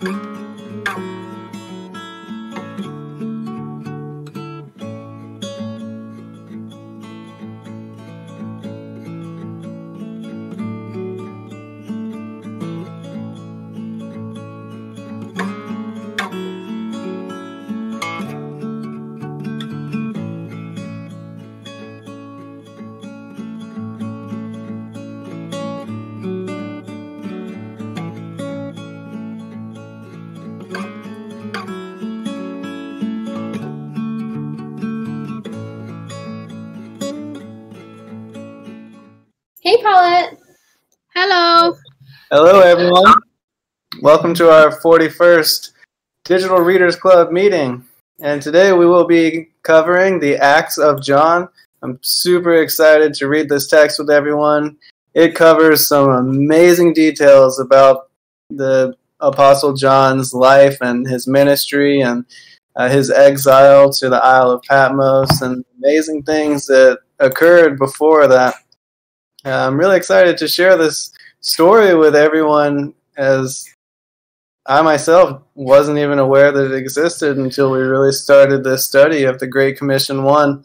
Hey, Paulette. Hello. Hello, everyone. Welcome to our 41st Digital Readers Club meeting. And today we will be covering the Acts of John. I'm super excited to read this text with everyone. It covers some amazing details about the Apostle John's life and his ministry and uh, his exile to the Isle of Patmos and amazing things that occurred before that. Uh, I'm really excited to share this story with everyone as I myself wasn't even aware that it existed until we really started this study of the Great Commission 1.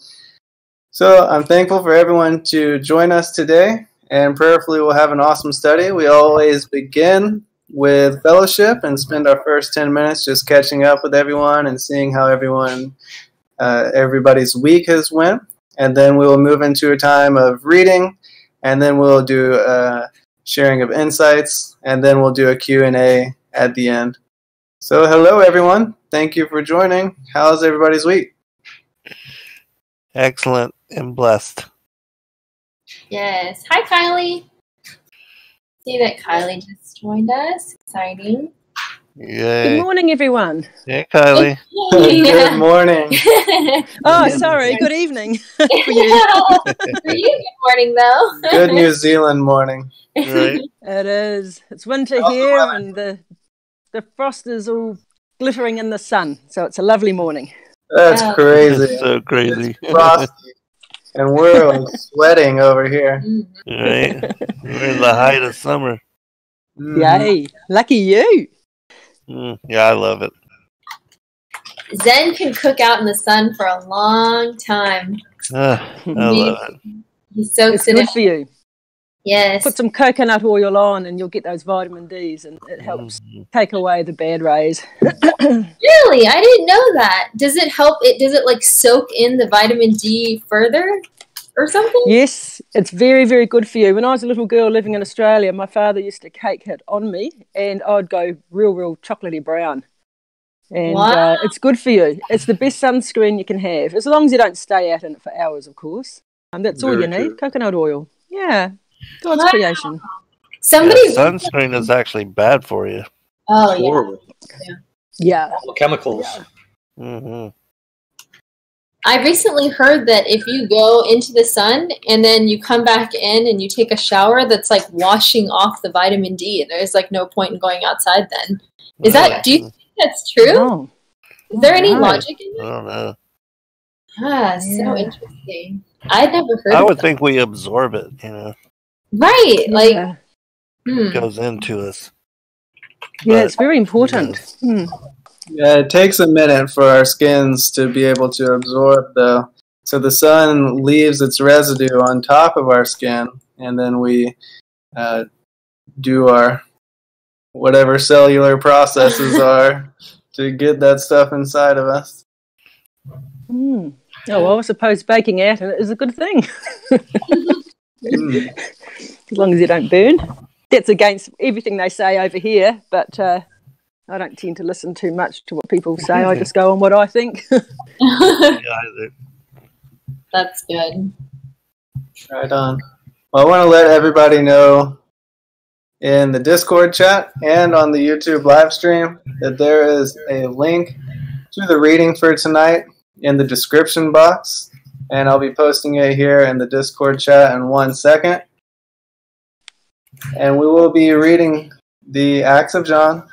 So I'm thankful for everyone to join us today, and prayerfully we'll have an awesome study. We always begin with fellowship and spend our first 10 minutes just catching up with everyone and seeing how everyone uh, everybody's week has went and then we will move into a time of reading and then we'll do a sharing of insights and then we'll do a q&a at the end so hello everyone thank you for joining how's everybody's week Excellent and blessed. Yes. Hi, Kylie. See that Kylie just joined us. Exciting. Good morning, everyone. Yeah, Kylie. good morning Oh, sorry. Good evening for you. For you, good morning, though. good new zealand morning Right. It is. It's winter Oh, here, wow. and the the frost is all glittering in the sun. So it's a lovely morning. that's Yeah. crazy It's so crazy. frosty and we're like sweating over here. Right. We're in the height of summer. Mhm. Yay! Lucky you. Mm, yeah, I love it. Zen can cook out in the sun for a long time. Ah, I love it. He soaks It's it in. good for you. Yes. Put some coconut oil on, and you'll get those vitamin D's, and it helps Mhm. take away the bad rays. Really? I didn't know that. Does it help it does it like soak in the vitamin D further or something? Yes, it's very, very good for you. When I was a little girl living in Australia, my father used to cake it on me, and I'd go real, real chocolatey brown. And Wow. uh, it's good for you. It's the best sunscreen you can have, as long as you don't stay out in it for hours, of course. And that's all Very you need coconut oil. Yeah, God's Wow. creation. Somebody Yeah, sunscreen is actually bad for you. Oh yeah. Horrible. Yeah. Chemicals. Mm hmm I recently heard that if you go into the sun and then you come back in and you take a shower, that's like washing off the vitamin D, and there's like no point in going outside then. Is that- do you- think That's true. Oh, Is there any no. logic in that? I don't know. Ah, so Yeah. interesting. I'd never heard. I of would that. think we absorb it. You know, right. Like, yeah. hmm. it goes into us. yeah, But- it's very important. Hmm. Yeah, it takes a minute for our skins to be able to absorb, though. So the sun leaves its residue on top of our skin, and then we uh, do our whatever cellular processes are to get that stuff inside of us. Hmm. Oh, well, I suppose baking out it is a good thing, Mm. as long as you don't burn. That's against everything they say over here, but uh, I don't tend to listen too much to what people say. I just go on what I think. That's good. Right on. Well, I want to let everybody know in the Discord chat and on the YouTube live stream that there is a link to the reading for tonight in the description box. And I'll be posting it here in the Discord chat in one second. And we will be reading the Acts of John.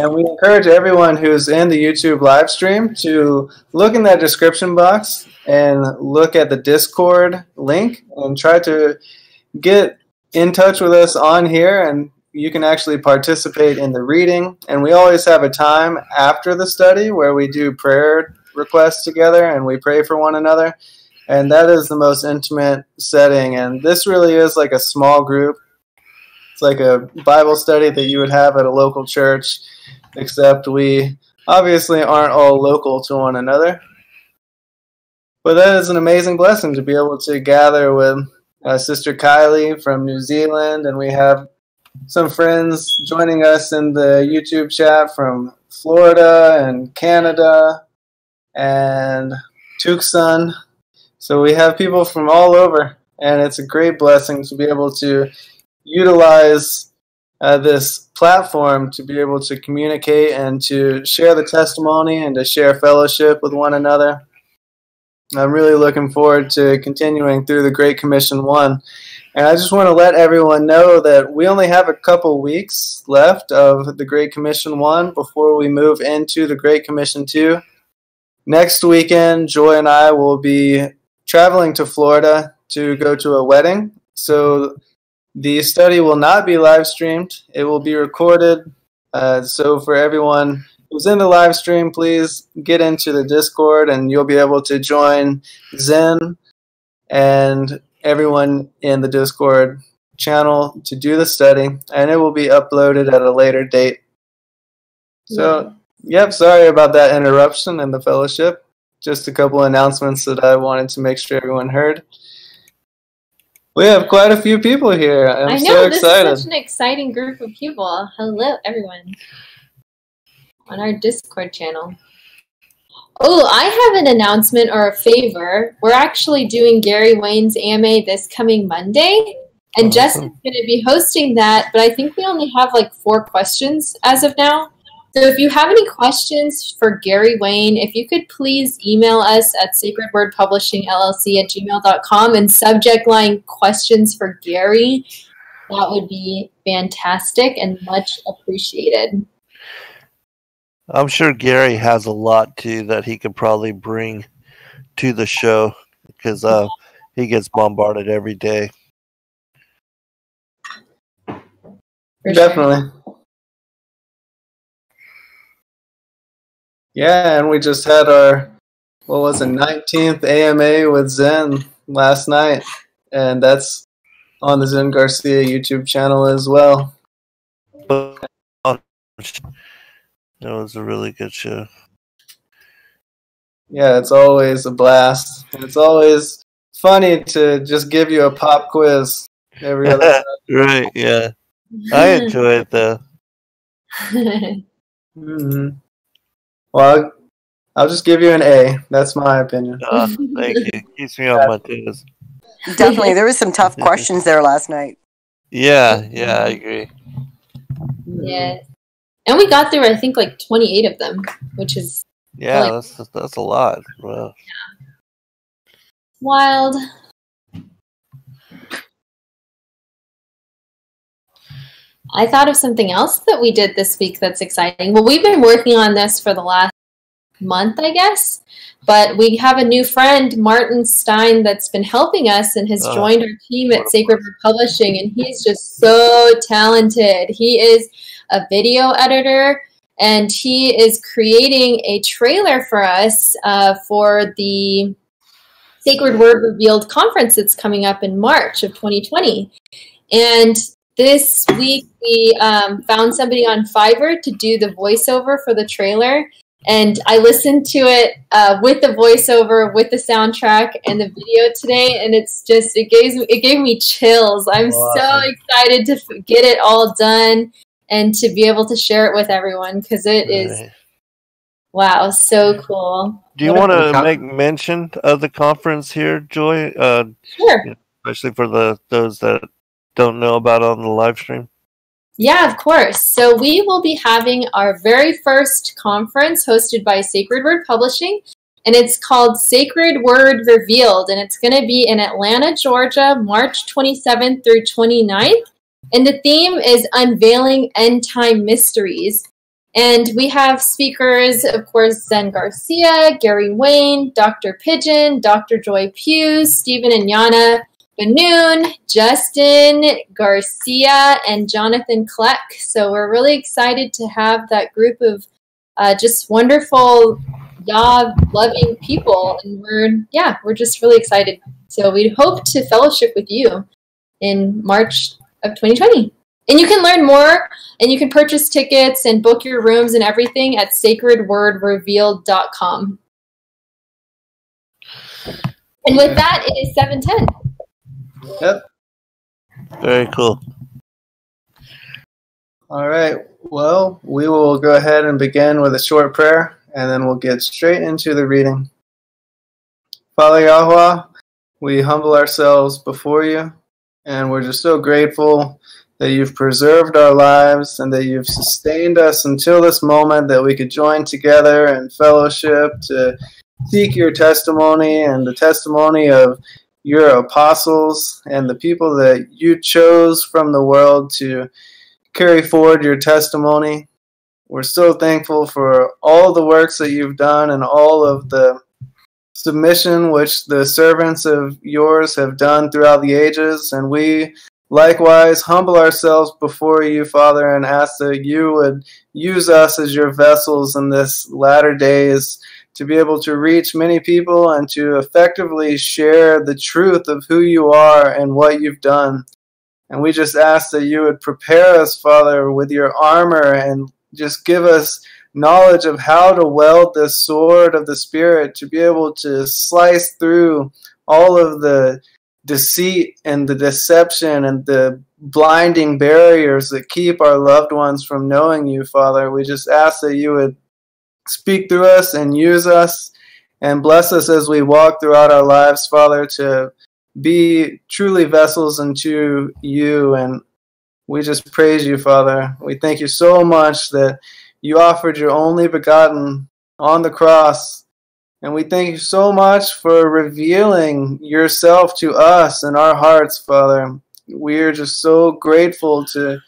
And we encourage everyone who's in the YouTube live stream to look in that description box and look at the Discord link and try to get in touch with us on here and you can actually participate in the reading, and we always have a time after the study where we do prayer requests together and we pray for one another. And that is the most intimate setting. And this really is like a small group. It's like a Bible study that you would have at a local church, except we obviously aren't all local to one another. But that is an amazing blessing to be able to gather with uh, Sister Kylie from New Zealand, and we have some friends joining us in the YouTube chat from Florida and Canada and Tucson. So we have people from all over, and it's a great blessing to be able to utilize uh, this platform to be able to communicate and to share the testimony and to share fellowship with one another. I'm really looking forward to continuing through the Great Commission 1. And I just want to let everyone know that we only have a couple weeks left of the Great Commission 1 before we move into the Great Commission 2. Next weekend, Joy and I will be traveling to Florida to go to a wedding. So the study will not be live streamed, it will be recorded. Uh, so for everyone who's in the live stream, please get into the Discord and you'll be able to join Zen and everyone in the Discord channel to do the study, and it will be uploaded at a later date. So, yep, sorry about that interruption in the fellowship. Just a couple announcements that I wanted to make sure everyone heard. We have quite a few people here. I'm I know so this excited. is such an exciting group of people. Hello, everyone, on our Discord channel. Oh, I have an announcement or a favor. We're actually doing Gary Wayne's AMA this coming Monday, and Awesome. Justin's going to be hosting that. But I think we only have like four questions as of now. So if you have any questions for Gary Wayne, if you could please email us at sacredwordpublishingllc at gmail.com and subject line questions for Gary, that would be fantastic and much appreciated. I'm sure Gary has a lot too that he could probably bring to the show because uh, he gets bombarded every day. sure. Definitely. Yeah, and we just had our what was it, nineteenth AMA with Zen last night, and that's on the Zen Garcia YouTube channel as well. That was a really good show. Yeah, it's always a blast, it's always funny to just give you a pop quiz every other time. right? Yeah, I enjoy it though. hmm Well, I'll, I'll just give you an A. That's my opinion. Uh, thank you. Keeps me on my toes. Definitely, there was some tough questions there last night. Yeah, yeah, I agree. Yeah, And we got through, I think, like 28 of them, which is Yeah, Like- that's that's a lot. Wow. wild. I thought of something else that we did this week that's exciting. Well, we've been working on this for the last month, I guess. But we have a new friend, Martin Stein, that's been helping us and has Oh, joined our team at Sacred Word Publishing. And he's just so talented. He is a video editor and he is creating a trailer for us uh, for the Sacred Word Revealed conference that's coming up in March of 2020. And this week we um, found somebody on Fiverr to do the voiceover for the trailer. And I listened to it uh, with the voiceover, with the soundtrack, and the video today, and it's just it gave it gave me chills. I'm so excited to f- get it all done and to be able to share it with everyone because it is Right. wow so cool. Do you want to con- make mention of the conference here, Joy? Uh, Sure. especially for the those that don't know about on the live stream. Yeah, of course. So we will be having our very first conference hosted by Sacred Word Publishing, and it's called Sacred Word Revealed, and it's going to be in Atlanta, Georgia, March 27th through 29th. And the theme is Unveiling End Time Mysteries. And we have speakers, of course, Zen Garcia, Gary Wayne, Dr. Pigeon, Dr. Joy Pugh, Stephen and Yana, Banoon, Justin Garcia, and Jonathan Kleck. So we're really excited to have that group of uh, just wonderful, Yah loving people. And we're, yeah, we're just really excited. So we hope to fellowship with you in March of 2020. And you can learn more and you can purchase tickets and book your rooms and everything at sacredwordrevealed.com. And with that, it is 710. Yep. Very cool. All right. Well, we will go ahead and begin with a short prayer, and then we'll get straight into the reading. Father Yahweh, we humble ourselves before you, and we're just so grateful that you've preserved our lives and that you've sustained us until this moment that we could join together in fellowship to seek your testimony and the testimony of your apostles and the people that you chose from the world to carry forward your testimony. We're so thankful for all the works that you've done and all of the submission which the servants of yours have done throughout the ages. And we likewise humble ourselves before you, Father, and ask that you would use us as your vessels in this latter days to be able to reach many people and to effectively share the truth of who you are and what you've done. And we just ask that you would prepare us, Father, with your armor and just give us knowledge of how to weld the sword of the Spirit to be able to slice through all of the deceit and the deception and the blinding barriers that keep our loved ones from knowing you, Father. We just ask that you would speak through us and use us and bless us as we walk throughout our lives, Father, to be truly vessels unto you. And we just praise you, Father. We thank you so much that you offered your only begotten on the cross. And we thank you so much for revealing yourself to us in our hearts, Father. We are just so grateful to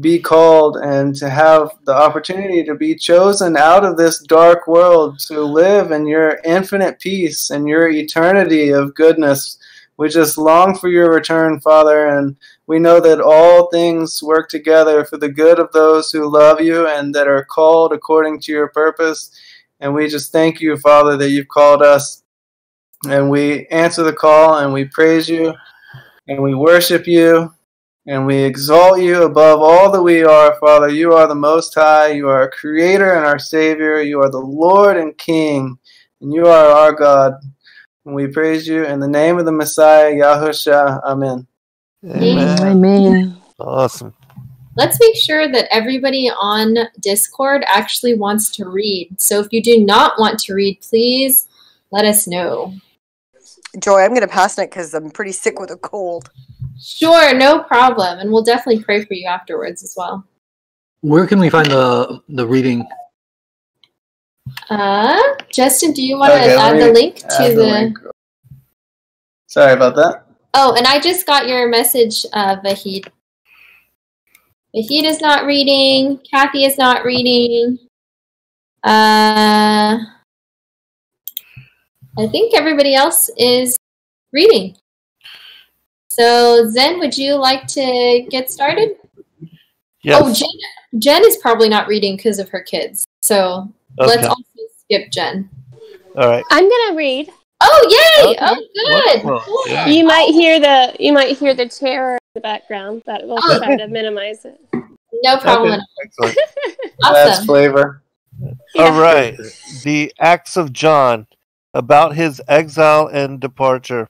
be called and to have the opportunity to be chosen out of this dark world to live in your infinite peace and your eternity of goodness. We just long for your return, Father, and we know that all things work together for the good of those who love you and that are called according to your purpose. And we just thank you, Father, that you've called us. And we answer the call and we praise you and we worship you and we exalt you above all that we are, Father. You are the Most High. You are our Creator and our Savior. You are the Lord and King, and you are our God. And we praise you in the name of the Messiah, Yahushua. Amen. Amen. Amen. Awesome. Let's make sure that everybody on Discord actually wants to read. So if you do not want to read, please let us know. Joy, I'm going to pass it because I'm pretty sick with a cold. Sure, no problem. And we'll definitely pray for you afterwards as well. Where can we find the the reading? Uh, Justin, do you want to Okay, add the link to add the. link. Sorry about that. Oh, and I just got your message, uh, Vahid. Vahid is not reading. Kathy is not reading. Uh, I think everybody else is reading. So, Zen, would you like to get started? Yes. Oh, Jen, Jen is probably not reading because of her kids. So let's also skip Jen. All right. I'm gonna read. Oh, yay! Okay. Oh, good. Cool. Yeah. You might hear the you might hear the terror in the background, but we'll Oh. try to minimize it. No problem. Okay. Excellent. That's Awesome. flavor. All right. The Acts of John about his exile and departure.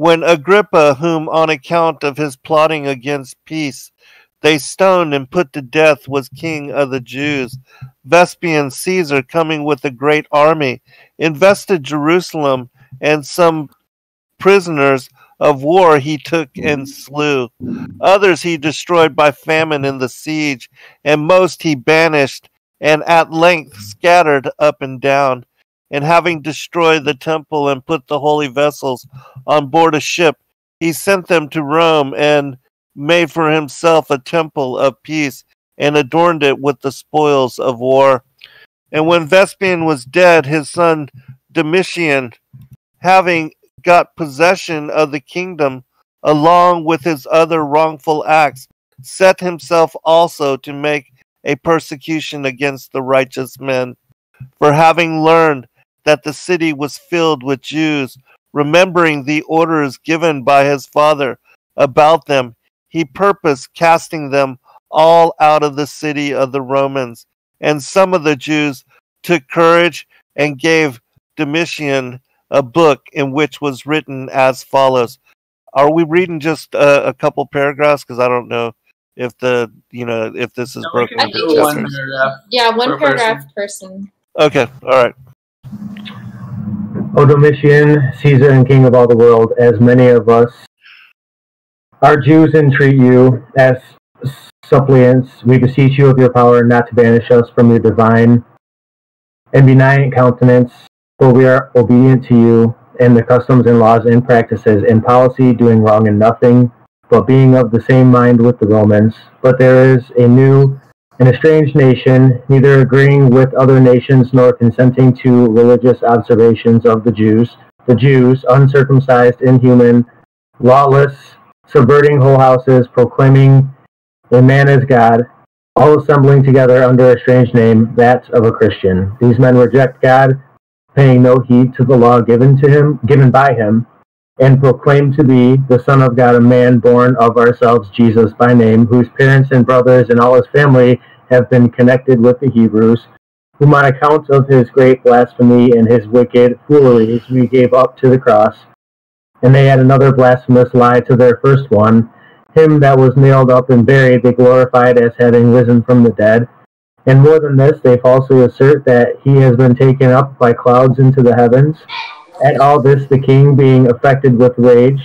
When Agrippa, whom on account of his plotting against peace they stoned and put to death, was king of the Jews, Vespian Caesar, coming with a great army, invested Jerusalem, and some prisoners of war he took and slew. Others he destroyed by famine in the siege, and most he banished and at length scattered up and down. And having destroyed the temple and put the holy vessels on board a ship, he sent them to Rome and made for himself a temple of peace and adorned it with the spoils of war. And when Vespian was dead, his son Domitian, having got possession of the kingdom along with his other wrongful acts, set himself also to make a persecution against the righteous men. For having learned that the city was filled with Jews, remembering the orders given by his father about them, he purposed casting them all out of the city of the Romans. And some of the Jews took courage and gave Domitian a book in which was written as follows. Are we reading just a, a couple paragraphs? Because I don't know if the you know if this is No, broken I into think one paragraph. Yeah, one Per paragraph person. Okay, all right. O Domitian, Caesar and King of all the world, as many of us are Jews entreat you as suppliants, we beseech you of your power not to banish us from your divine and benignant countenance, for we are obedient to you and the customs and laws and practices in policy, doing wrong in nothing, but being of the same mind with the Romans. But there is a new and a strange nation, neither agreeing with other nations nor consenting to religious observations of the Jews. The Jews, uncircumcised, inhuman, lawless, subverting whole houses, proclaiming a man as God, all assembling together under a strange name, that of a Christian. These men reject God, paying no heed to the law given to him, given by him, and proclaim to be the Son of God, a man born of ourselves, Jesus by name, whose parents and brothers and all his family have been connected with the Hebrews, whom on account of his great blasphemy and his wicked fooleries we gave up to the cross. And they add another blasphemous lie to their first one. Him that was nailed up and buried they glorified as having risen from the dead. And more than this, they falsely assert that he has been taken up by clouds into the heavens. At all this, the king, being affected with rage,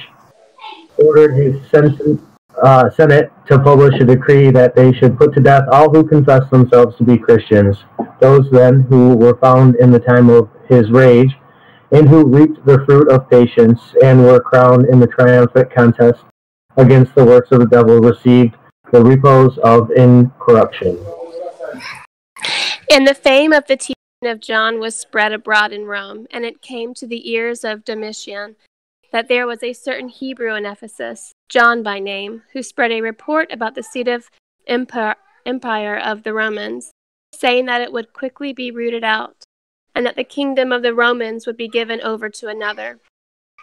ordered his sentence, uh, Senate to publish a decree that they should put to death all who confess themselves to be Christians. Those then who were found in the time of his rage, and who reaped the fruit of patience, and were crowned in the triumphant contest against the works of the devil, received the repose of incorruption. And the fame of the teaching of John was spread abroad in Rome, and it came to the ears of Domitian that there was a certain Hebrew in Ephesus, John by name, who spread a report about the seat of empire, of the Romans, saying that it would quickly be rooted out, and that the kingdom of the Romans would be given over to another.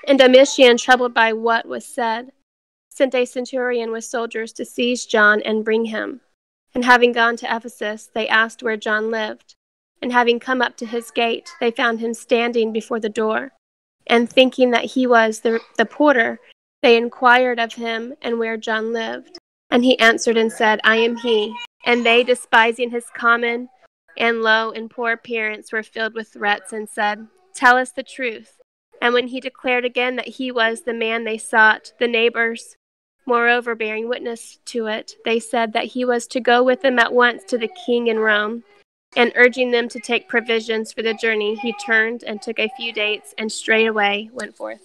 And Domitian, troubled by what was said, sent a centurion with soldiers to seize John and bring him. And having gone to Ephesus, they asked where John lived. And having come up to his gate, they found him standing before the door. And thinking that he was the, the porter, they inquired of him and where John lived. And he answered and said, I am he. And they, despising his common and low and poor appearance, were filled with threats and said, Tell us the truth. And when he declared again that he was the man they sought, the neighbors, moreover bearing witness to it, they said that he was to go with them at once to the king in Rome. And urging them to take provisions for the journey, he turned and took a few dates and straightway went forth.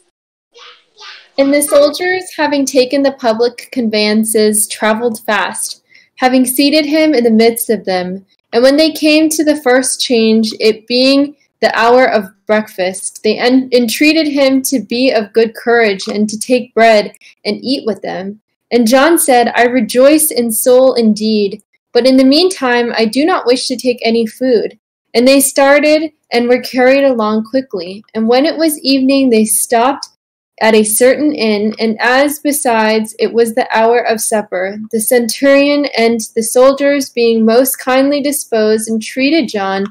And the soldiers, having taken the public conveyances, traveled fast, having seated him in the midst of them. And when they came to the first change, it being the hour of breakfast, they en- entreated him to be of good courage and to take bread and eat with them. And John said, I rejoice in soul indeed, but in the meantime I do not wish to take any food. And they started and were carried along quickly. And when it was evening, they stopped at a certain inn, and as besides it was the hour of supper, the centurion and the soldiers, being most kindly disposed, entreated John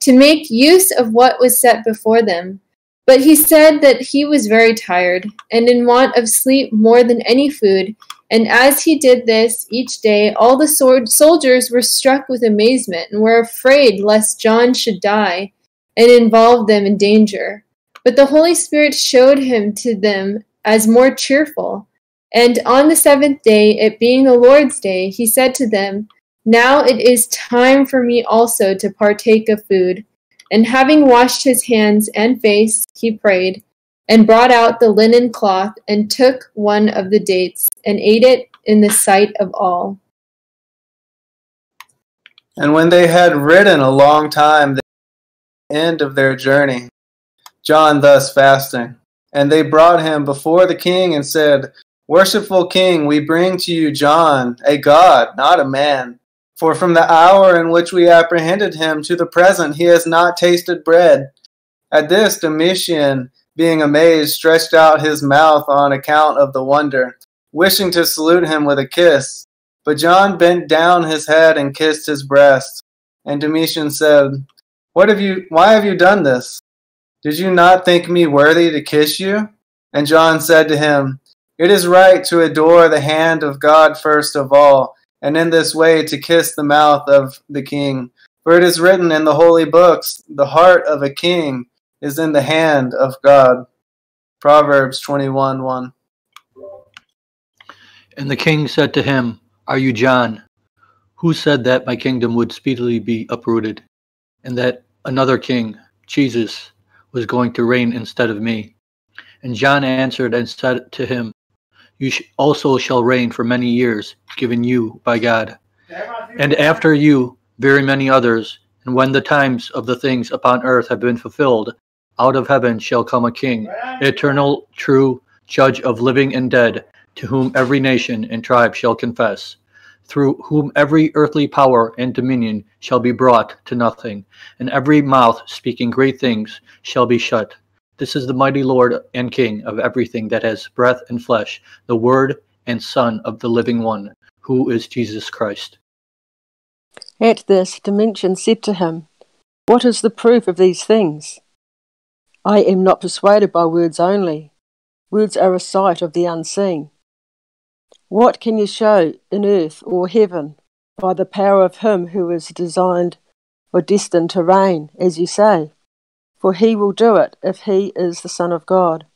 to make use of what was set before them. But he said that he was very tired, and in want of sleep more than any food. And as he did this each day, all the sword soldiers were struck with amazement, and were afraid lest John should die, and involve them in danger. But the Holy Spirit showed him to them as more cheerful. And on the seventh day, it being the Lord's day, he said to them, Now it is time for me also to partake of food. And having washed his hands and face, he prayed, and brought out the linen cloth, and took one of the dates, and ate it in the sight of all. And when they had ridden a long time, the end of their journey, John thus fasting, And they brought him before the king and said, Worshipful king, we bring to you John, a god, not a man. For from the hour in which we apprehended him to the present, he has not tasted bread. At this, Domitian, being amazed, stretched out his mouth on account of the wonder, wishing to salute him with a kiss. But John bent down his head and kissed his breast. And Domitian said, What have you why have you done this? Did you not think me worthy to kiss you? And John said to him, It is right to adore the hand of God first of all, and in this way to kiss the mouth of the king. For it is written in the holy books, The heart of a king is in the hand of God. Proverbs 21 1. And the king said to him, Are you John? Who said that my kingdom would speedily be uprooted, and that another king, Jesus, was going to reign instead of me? And John answered and said to him, You also shall reign for many years, given you by God. And after you, very many others, and when the times of the things upon earth have been fulfilled, out of heaven shall come a king, eternal, true, judge of living and dead, to whom every nation and tribe shall confess, through whom every earthly power and dominion shall be brought to nothing, and every mouth speaking great things shall be shut. This is the mighty Lord and King of everything that has breath and flesh, the Word and Son of the living one, who is Jesus Christ. At this, Domitian said to him, What is the proof of these things? I am not persuaded by words only. Words are a sight of the unseen. What can you show in earth or heaven by the power of him who is designed or destined to reign, as you say? For he will do it if he is the Son of God.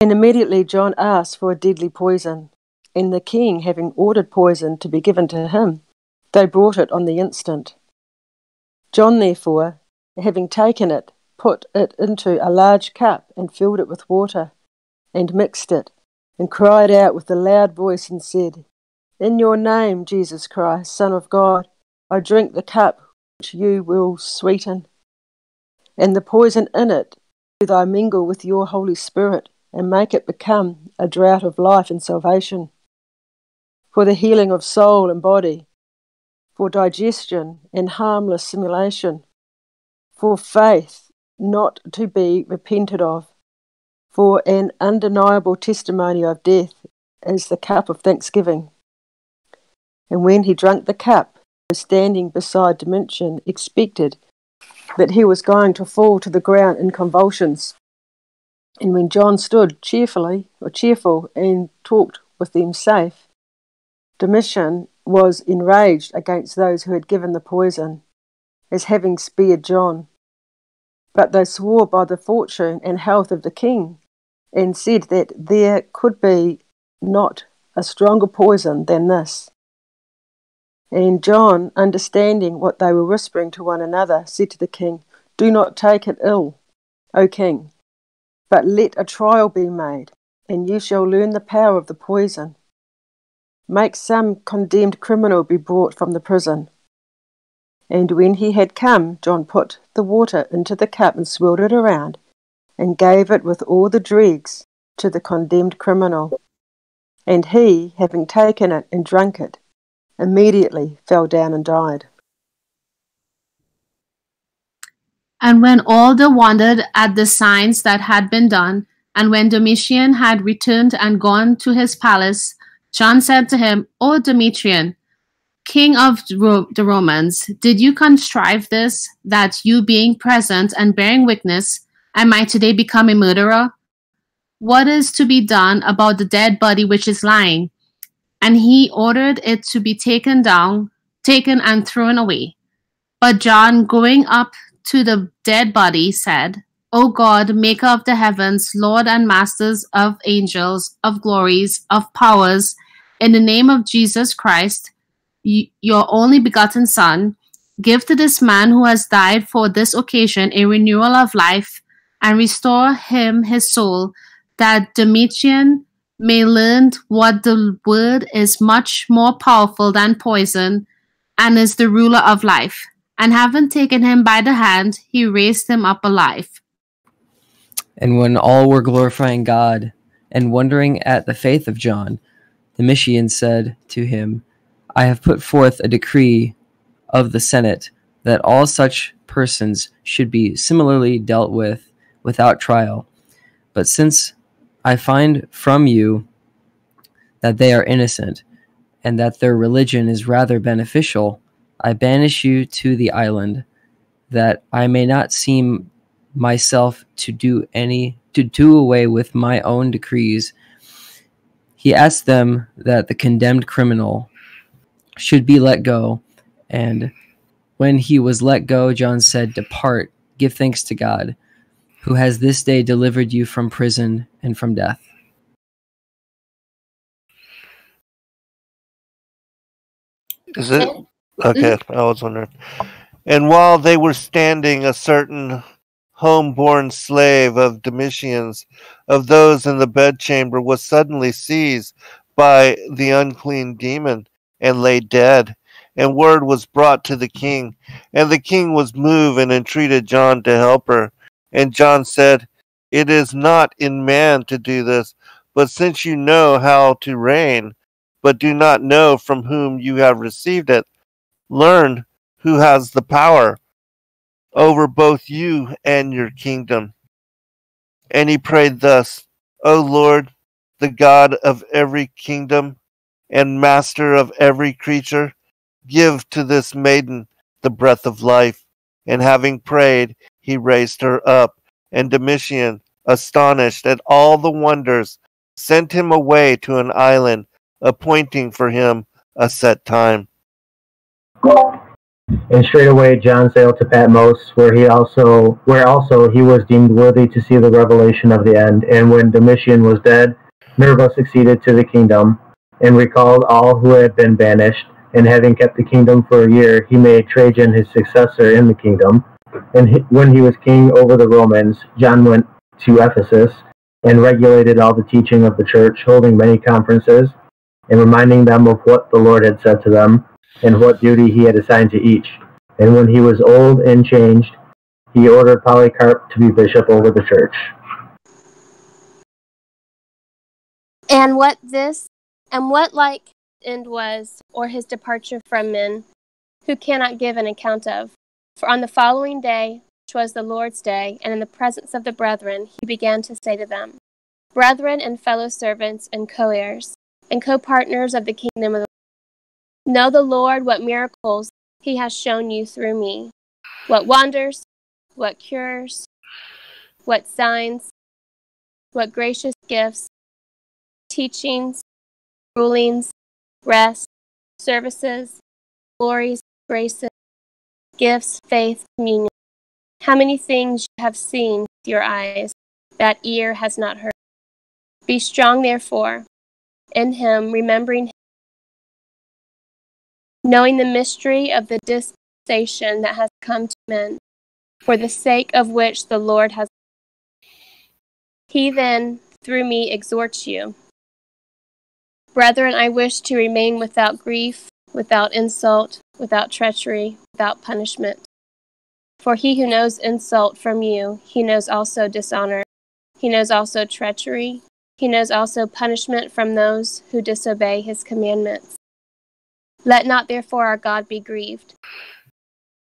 And immediately John asked for a deadly poison, and the king, having ordered poison to be given to him, they brought it on the instant. John, therefore, having taken it, put it into a large cup and filled it with water, and mixed it, and cried out with a loud voice and said, In your name, Jesus Christ, Son of God, I drink the cup which you will sweeten, and the poison in it do I mingle with your Holy Spirit, and make it become a draught of life and salvation, for the healing of soul and body, for digestion and harmless simulation, for faith not to be repented of, for an undeniable testimony of death is the cup of thanksgiving. And when he drank the cup, standing beside Domitian, expected that he was going to fall to the ground in convulsions. And when John stood cheerfully or cheerful and talked with them safe, Domitian was enraged against those who had given the poison, as having spared John. But they swore by the fortune and health of the king, and said that there could be not a stronger poison than this. And John, understanding what they were whispering to one another, said to the king, Do not take it ill, O king, but let a trial be made, and you shall learn the power of the poison. Make some condemned criminal be brought from the prison. And when he had come, John put the water into the cup and swirled it around, and gave it with all the dregs to the condemned criminal. And he, having taken it and drunk it, immediately fell down and died. And when all the wondered at the signs that had been done, and when Domitian had returned and gone to his palace, John said to him, O Domitian, king of the Romans, did you contrive this, that you being present and bearing witness, I might today become a murderer? What is to be done about the dead body which is lying? And he ordered it to be taken down, taken and thrown away. But John, going up to the dead body, said, O God, maker of the heavens, Lord and masters of angels, of glories, of powers, in the name of Jesus Christ, your only begotten Son, give to this man who has died for this occasion a renewal of life and restore him his soul, that Domitian may learn what the word is much more powerful than poison and is the ruler of life. And having taken him by the hand, he raised him up alive. And when all were glorifying God and wondering at the faith of John, Domitian said to him, I have put forth a decree of the Senate that all such persons should be similarly dealt with without trial. But since I find from you that they are innocent, and that their religion is rather beneficial, I banish you to the island, that I may not seem myself to do any to do away with my own decrees. He asked them that the condemned criminal should be let go, and when he was let go, John said, Depart, give thanks to God, who has this day delivered you from prison and from death. Is it? Okay, mm-hmm. I was wondering. And while they were standing, a certain homeborn slave of Domitian's, of those in the bedchamber, was suddenly seized by the unclean demon and lay dead. And word was brought to the king. And the king was moved and entreated John to help her. And John said, It is not in man to do this, but since you know how to reign, but do not know from whom you have received it. Learn who has the power over both you and your kingdom. And he prayed thus O Lord, the God of every kingdom and master of every creature, give to this maiden the breath of life. And having prayed, he raised her up. And Domitian, astonished at all the wonders, sent him away to an island appointing for him a set time. And straightway John sailed to Patmos, where he also where also he was deemed worthy to see the revelation of the end. And when Domitian was dead, Nerva succeeded to the kingdom, and recalled all who had been banished. And having kept the kingdom for a year, he made Trajan his successor in the kingdom. And he, when he was king over the Romans, John went to Ephesus and regulated all the teaching of the church, holding many conferences and reminding them of what the Lord had said to them and what duty he had assigned to each. And when he was old and changed, he ordered Polycarp to be bishop over the church. And what this and what like end was, or his departure from men, who cannot give an account of. For on the following day, which was the Lord's day, and in the presence of the brethren, he began to say to them, Brethren and fellow servants and co heirs, and co partners of the kingdom of the Know the Lord what miracles he has shown you through me, what wonders, what cures, what signs, what gracious gifts, teachings, rulings, rest, services, glories, graces, gifts, faith, communion. How many things you have seen with your eyes that ear has not heard. Be strong, therefore, in him, remembering him, knowing the mystery of the dispensation that has come to men, for the sake of which the Lord has. He then, through me, exhorts you. Brethren, I wish to remain without grief, without insult, without treachery, without punishment. For he who knows insult from you, he knows also dishonor. He knows also treachery. He knows also punishment from those who disobey his commandments. Let not therefore our God be grieved.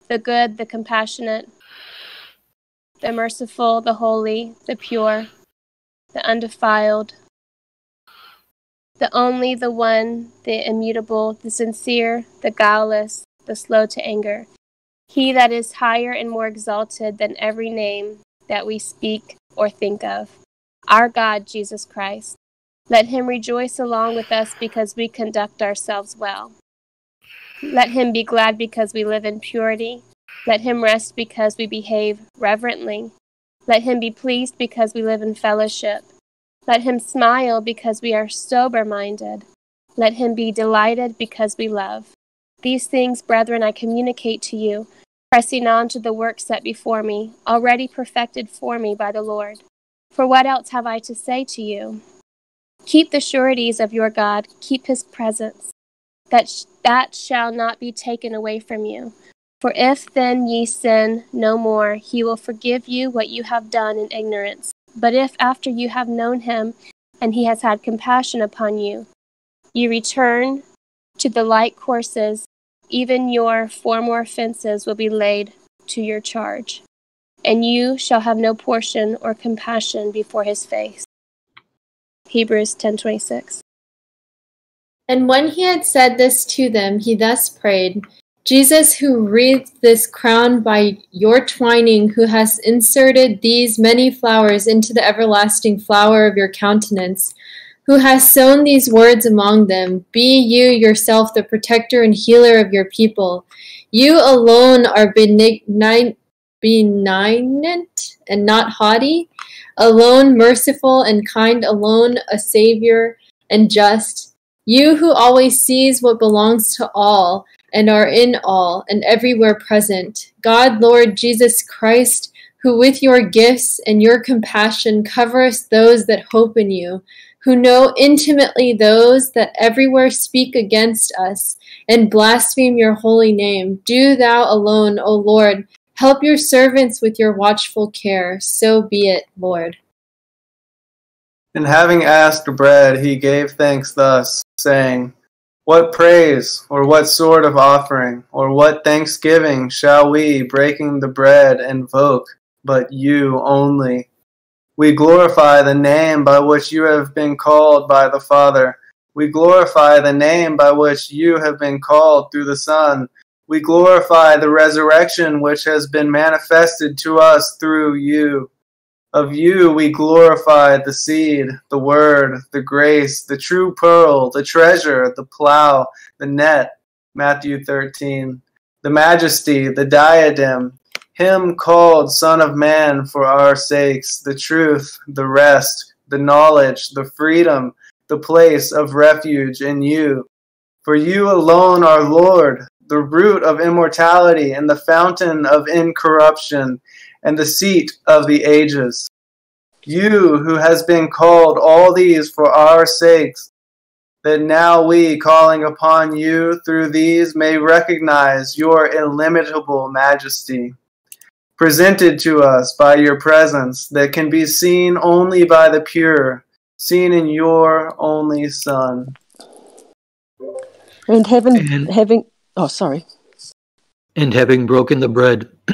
The good, the compassionate, the merciful, the holy, the pure, the undefiled, the only, the one, the immutable, the sincere, the guileless, the slow to anger. He that is higher and more exalted than every name that we speak or think of. Our God, Jesus Christ. Let him rejoice along with us because we conduct ourselves well. Let him be glad because we live in purity. Let him rest because we behave reverently. Let him be pleased because we live in fellowship. Let him smile because we are sober minded. Let him be delighted because we love. These things, brethren, I communicate to you, pressing on to the work set before me, already perfected for me by the Lord. For what else have I to say to you? Keep the sureties of your God, keep his presence that sh- that shall not be taken away from you. For if then ye sin no more, he will forgive you what you have done in ignorance. But if after you have known him, and he has had compassion upon you, you return to the like courses, even your former offenses will be laid to your charge, and you shall have no portion or compassion before his face. Hebrews 10:26. And when he had said this to them, he thus prayed Jesus, who wreathed this crown by your twining, who has inserted these many flowers into the everlasting flower of your countenance, who has sown these words among them, be you yourself the protector and healer of your people. You alone are benignant, benignant and not haughty, alone merciful and kind, alone a savior and just. You who always sees what belongs to all and are in all and everywhere present. God, Lord Jesus Christ, who with your gifts and your compassion coverest those that hope in you, who know intimately those that everywhere speak against us and blaspheme your holy name. Do thou alone, O Lord, help your servants with your watchful care. So be it, Lord. And having asked bread, he gave thanks thus, saying, What praise, or what sort of offering, or what thanksgiving shall we, breaking the bread, invoke, but you only? We glorify the name by which you have been called by the Father. We glorify the name by which you have been called through the Son. We glorify the resurrection which has been manifested to us through you. Of you we glorify the seed, the word, the grace, the true pearl, the treasure, the plow, the net. Matthew 13. The majesty, the diadem, him called Son of Man for our sakes, the truth, the rest, the knowledge, the freedom, the place of refuge in you. For you alone are Lord, the root of immortality and the fountain of incorruption and the seat of the ages. You who has been called all these for our sakes, that now we, calling upon you through these, may recognize your illimitable majesty, presented to us by your presence, that can be seen only by the pure, seen in your only Son. And having, And- having, oh, sorry. And having broken the bread,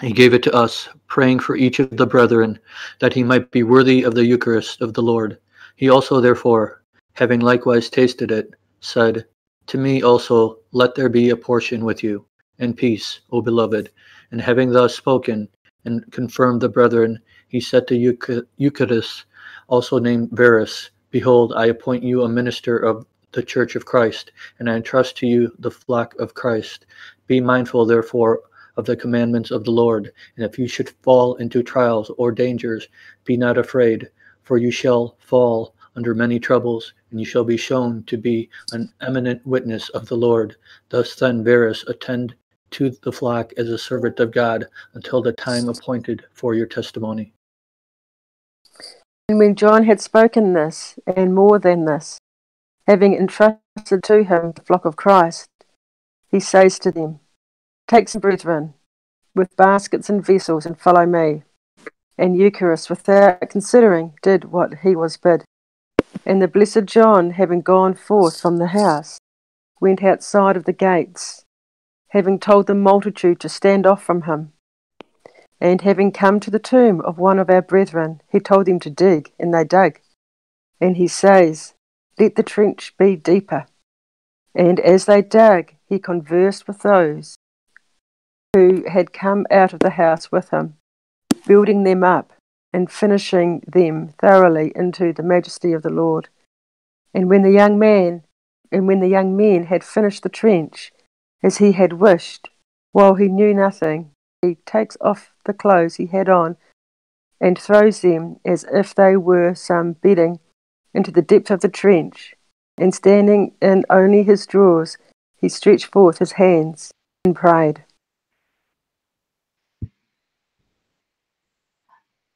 he gave it to us, praying for each of the brethren, that he might be worthy of the Eucharist of the Lord. He also, therefore, having likewise tasted it, said, To me also let there be a portion with you, and peace, O beloved. And having thus spoken, and confirmed the brethren, he said to Euch- Eutychus, also named Varus, Behold, I appoint you a minister of the church of Christ, and I entrust to you the flock of Christ. Be mindful, therefore, of the commandments of the Lord, and if you should fall into trials or dangers, be not afraid, for you shall fall under many troubles, and you shall be shown to be an eminent witness of the Lord. Thus then, Varus, attend to the flock as a servant of God until the time appointed for your testimony. And when John had spoken this, and more than this, having entrusted to him the flock of Christ, he says to them, Take some brethren, with baskets and vessels, and follow me. And Eutychus, without considering, did what he was bid. And the blessed John, having gone forth from the house, went outside of the gates, having told the multitude to stand off from him. And having come to the tomb of one of our brethren, he told them to dig, and they dug. And he says, Let the trench be deeper. And as they dug, he conversed with those who had come out of the house with him, building them up and finishing them thoroughly into the majesty of the Lord. And when the young man and when the young men had finished the trench, as he had wished, while he knew nothing, he takes off the clothes he had on and throws them as if they were some bedding into the depth of the trench. And standing in only his drawers, he stretched forth his hands and prayed.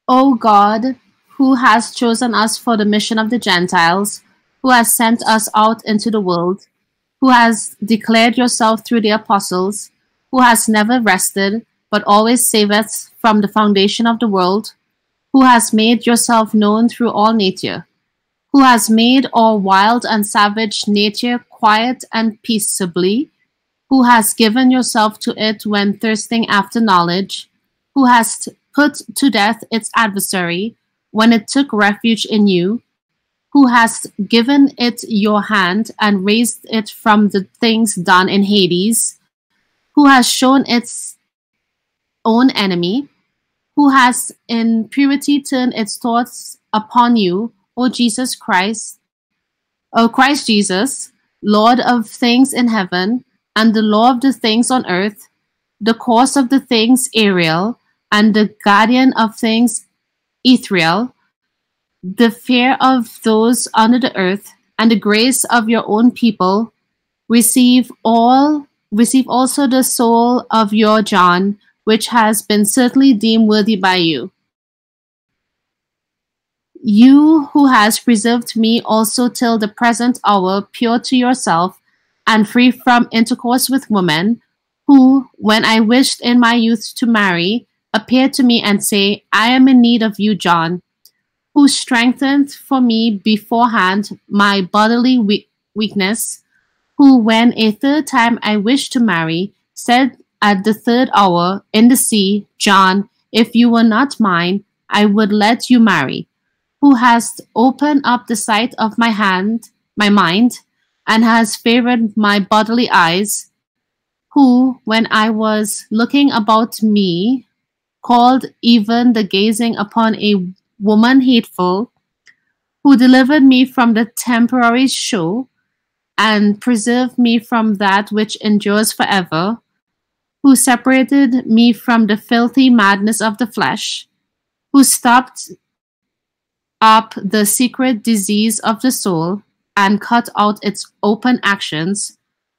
O God, who has chosen us for the mission of the Gentiles, who has sent us out into the world, who has declared yourself through the apostles, who has never rested, but always saveth from the foundation of the world, who has made yourself known through all nature, who has made all wild and savage nature quiet and peaceably, who has given yourself to it when thirsting after knowledge, who has put to death its adversary when it took refuge in you, who has given it your hand and raised it from the things done in Hades, who has shown its own enemy, who has in purity turned its thoughts upon you, O Jesus Christ, O Christ Jesus, Lord of things in heaven, and the law of the things on earth, the cause of the things aerial, and the guardian of things ethereal, the fear of those under the earth, and the grace of your own people, receive all receive also the soul of your John, which has been certainly deemed worthy by you. You who has preserved me also till the present hour pure to yourself and free from intercourse with women, who, when I wished in my youth to marry, appeared to me and say, I am in need of you, John, who strengthened for me beforehand my bodily we- weakness, who, when a third time I wished to marry, said at the third hour in the sea, John, if you were not mine, I would let you marry, who hast opened up the sight of my hand, my mind, and has favored my bodily eyes, who, when I was looking about me, called even the gazing upon a woman hateful, who delivered me from the temporary show and preserved me from that which endures forever, who separated me from the filthy madness of the flesh, who stopped up the secret disease of the soul and cut out its open actions,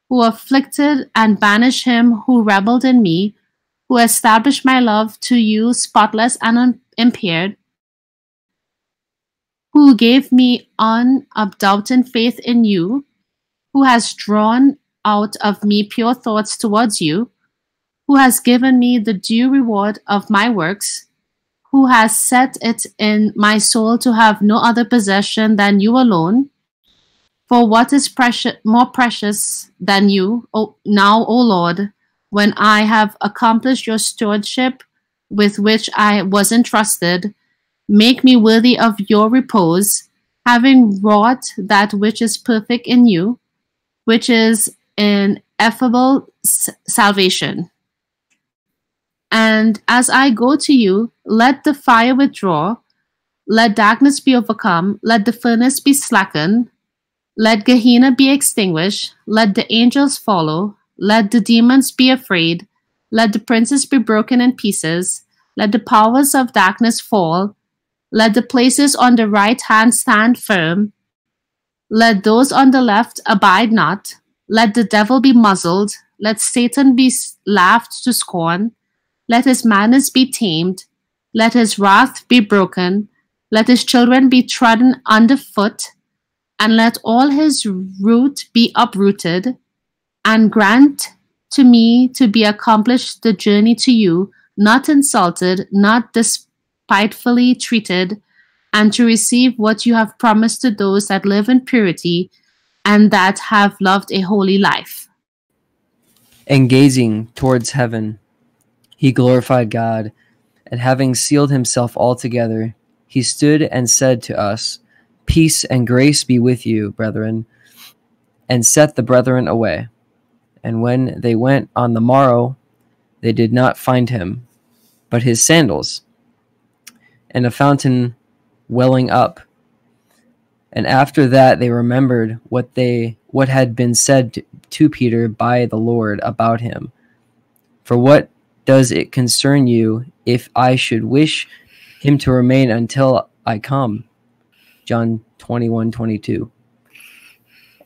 who afflicted and banished him who rebelled in me, who established my love to you spotless and unimpaired, who gave me undoubting faith in you, who has drawn out of me pure thoughts towards you, who has given me the due reward of my works, who has set it in my soul to have no other possession than you alone. For what is precious, more precious than you, o, now, O Lord, when I have accomplished your stewardship with which I was entrusted, make me worthy of your repose, having wrought that which is perfect in you, which is ineffable s- salvation. And as I go to you, let the fire withdraw, let darkness be overcome, let the furnace be slackened, let Gehenna be extinguished, let the angels follow, let the demons be afraid, let the princes be broken in pieces, let the powers of darkness fall, let the places on the right hand stand firm, let those on the left abide not, let the devil be muzzled, let Satan be laughed to scorn. Let his madness be tamed. Let his wrath be broken. Let his children be trodden under foot. And let all his root be uprooted. And grant to me to be accomplished the journey to you, not insulted, not despitefully treated, and to receive what you have promised to those that live in purity and that have loved a holy life. And gazing towards heaven, he glorified God, and having sealed himself altogether, he stood and said to us, Peace and grace be with you, brethren, and set the brethren away. And when they went on the morrow, they did not find him, but his sandals, and a fountain welling up. And after that they remembered what they what had been said to, to Peter by the Lord about him. For what does it concern you if I should wish him to remain until I come? John 21 22.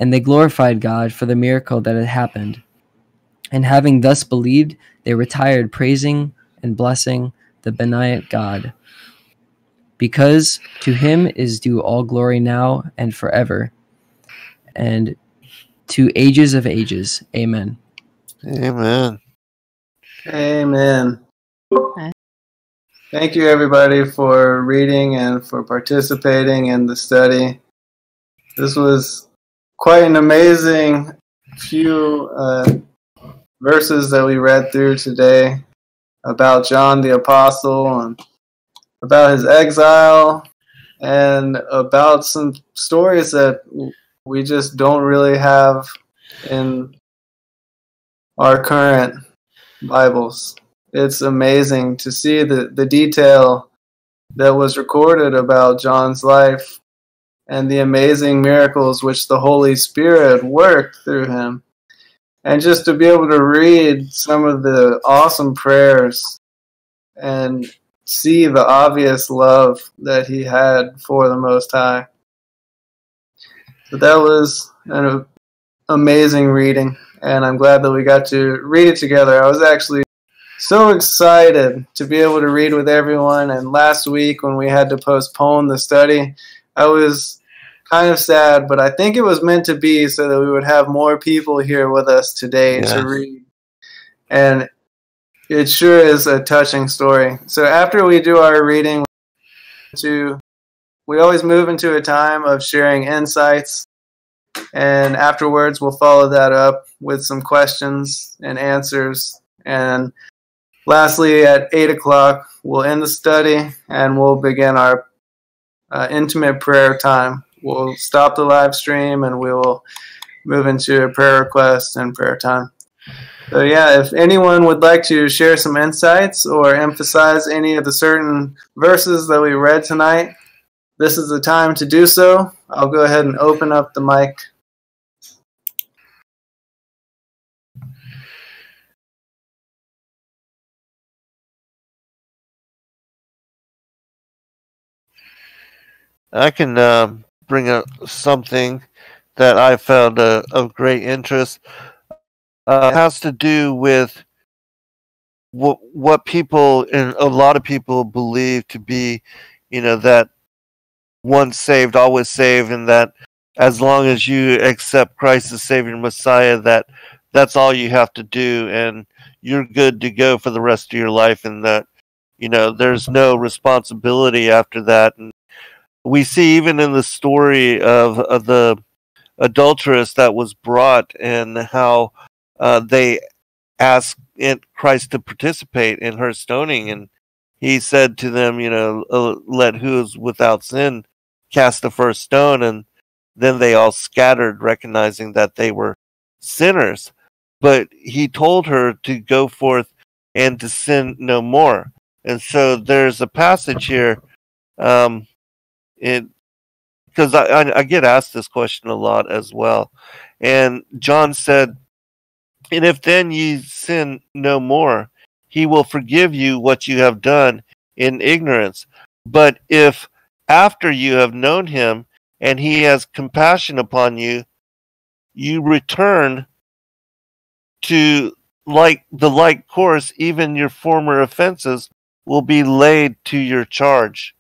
And they glorified God for the miracle that had happened. And having thus believed, they retired, praising and blessing the benignant God. Because to him is due all glory now and forever, and to ages of ages. Amen. Amen. Amen. thank you everybody for reading and for participating in the study. This was quite an amazing few uh, verses that we read through today about John the Apostle and about his exile and about some stories that we just don't really have in our current Bibles. It's amazing to see the, the detail that was recorded about John's life and the amazing miracles which the Holy Spirit worked through him. And just to be able to read some of the awesome prayers and see the obvious love that he had for the Most High. So that was an amazing reading, and I'm glad that we got to read it together. I was actually so excited to be able to read with everyone, and last week when we had to postpone the study, I was kind of sad, but I think it was meant to be so that we would have more people here with us today Yeah. to read. And it sure is a touching story. So after we do our reading, to we always move into a time of sharing insights, and afterwards we'll follow that up with some questions and answers. And lastly, at eight o'clock, we'll end the study and we'll begin our uh, intimate prayer time. We'll stop the live stream and we will move into a prayer request and prayer time. So yeah, if anyone would like to share some insights or emphasize any of the certain verses that we read tonight, this is the time to do so. I'll go ahead and open up the mic. I can uh, bring up something that I found uh, of great interest. Uh, has to do with what what people and a lot of people believe to be, you know, that once saved, always saved, and that as long as you accept Christ as Savior and Messiah, that that's all you have to do, and you're good to go for the rest of your life, and that you know there's no responsibility after that, and we see even in the story of, of the adulteress that was brought and how uh, they asked Christ to participate in her stoning, and he said to them, you know, uh, let who is without sin cast the first stone, and then they all scattered, recognizing that they were sinners. But he told her to go forth and to sin no more. And so there's a passage here. Um, it because I, I, I get asked this question a lot as well. And John said, And if then ye sin no more, he will forgive you what you have done in ignorance. But if after you have known him and he has compassion upon you, you return to like the like course, even your former offenses will be laid to your charge